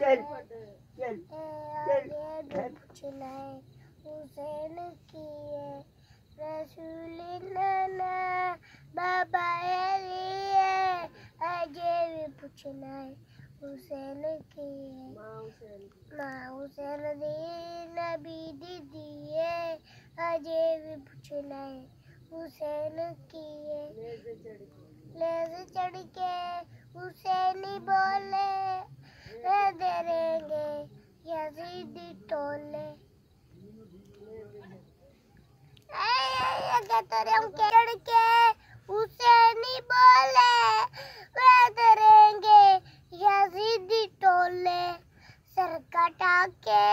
चल चल चल चल। चुनाए हुसैन किए रसूल नाना बाबा लिए भी हुसैन किए माँ हुसैन दी नबी अजय भी पूछनाए हुसैन किए लेज चढ़ के हुसैनी बोले रे देंगे यजीदी टोले चढ़ के? हुसैनी बोले। वे टोले सर कटा के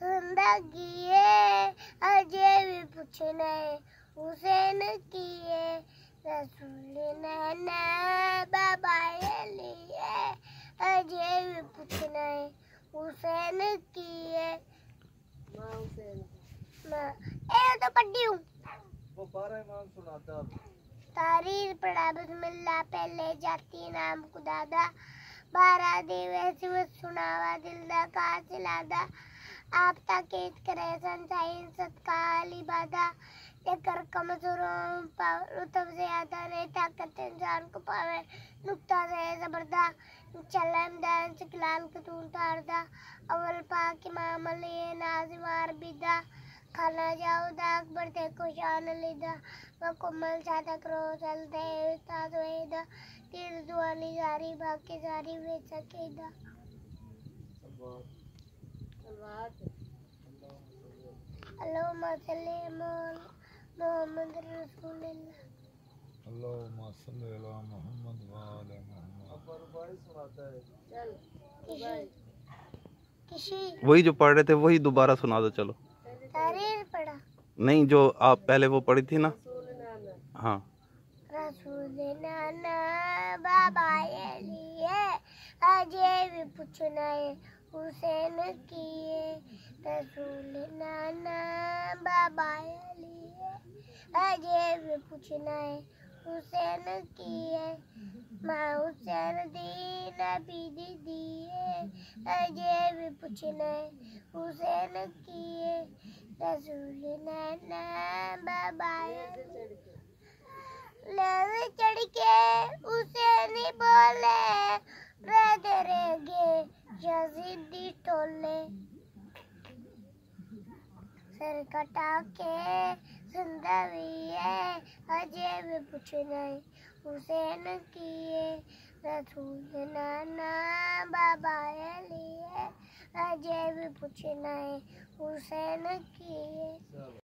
ज़िंदगी अजय भी पूछने हुसैन किए, रसूल नाना बाबा लिए अजय भी पूछना है हुसैन किए मैं वो तारीर पढ़ा बिस्मिल्लाह पहले जाती नाम खुदादा। बारह दिवस सुनावा, दिल दा का सिलादा आप ताकीद करे संसाइन सदका अली बादा लेकर कमजोरों पर तब ज़्यादा, नहीं ताकत इंसान को पावे। नुक्ता से जबरदा। चलम सिकलाल कतून तारदा। अवल पाक इमाम अली नाजिमार बिदा। खाना जाओ दाग बढ़ते खुशान लिदा। मुकम्मल सादा करो चलते उस्ताद वेदा तीर दुआनी जारी बाकी जारी वे सकेदा। अल्लाहुम्मा सल्ली मोहम्मद रसूलुल्लाह। अल्लाहुम्मा सल्ली अला मोहम्मद व आले मोहम्मद। है वही जो पढ़ रहे थे वही दोबारा सुना दो चलो। नहीं, जो आप पहले वो पढ़ी थी ना। हाँ। अजय रसूल नाना अजय पूछना है, हुसैन दी अजय किए। रसूल चढ़ के उसे नहीं बोले यजीदी टोले सर कटा के अजय भी कुछ नहीं हुसैन किए रसूल नाना बाबा अजय भी पूछना है हुसैन किए